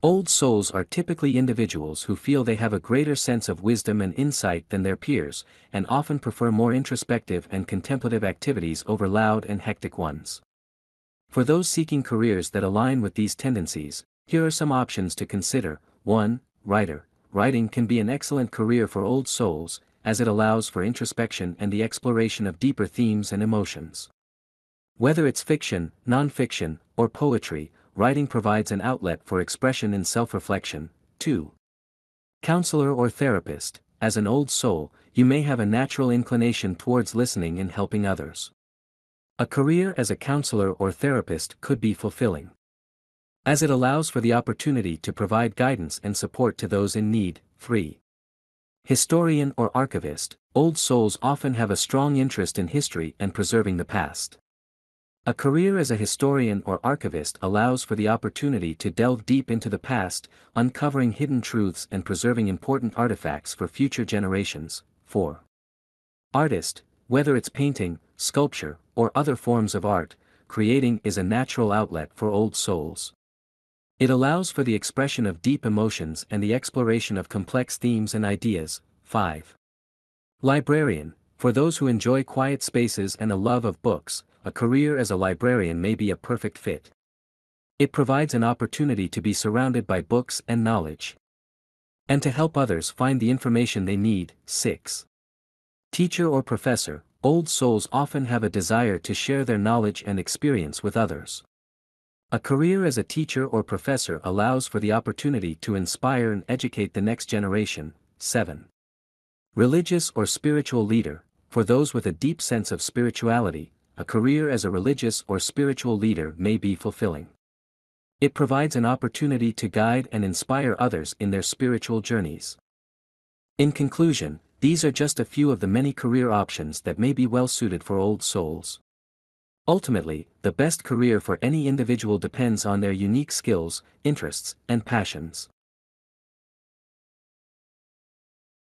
Old souls are typically individuals who feel they have a greater sense of wisdom and insight than their peers, and often prefer more introspective and contemplative activities over loud and hectic ones. For those seeking careers that align with these tendencies, here are some options to consider. 1. Writer. Writing can be an excellent career for old souls, as it allows for introspection and the exploration of deeper themes and emotions. Whether it's fiction, non-fiction, or poetry, writing provides an outlet for expression and self-reflection. 2. Counselor or therapist, as an old soul, you may have a natural inclination towards listening and helping others. A career as a counselor or therapist could be fulfilling. As it allows for the opportunity to provide guidance and support to those in need. 3. Historian or archivist, old souls often have a strong interest in history and preserving the past. A career as a historian or archivist allows for the opportunity to delve deep into the past, uncovering hidden truths and preserving important artifacts for future generations. 4. Artist, whether it's painting, sculpture, or other forms of art, creating is a natural outlet for old souls. It allows for the expression of deep emotions and the exploration of complex themes and ideas. 5. Librarian, for those who enjoy quiet spaces and a love of books, a career as a librarian may be a perfect fit. It provides an opportunity to be surrounded by books and knowledge. And to help others find the information they need. 6. Teacher or professor, old souls often have a desire to share their knowledge and experience with others. A career as a teacher or professor allows for the opportunity to inspire and educate the next generation. 7. Religious or spiritual leader, for those with a deep sense of spirituality, a career as a religious or spiritual leader may be fulfilling. It provides an opportunity to guide and inspire others in their spiritual journeys. In conclusion, these are just a few of the many career options that may be well suited for old souls. Ultimately, the best career for any individual depends on their unique skills, interests, and passions.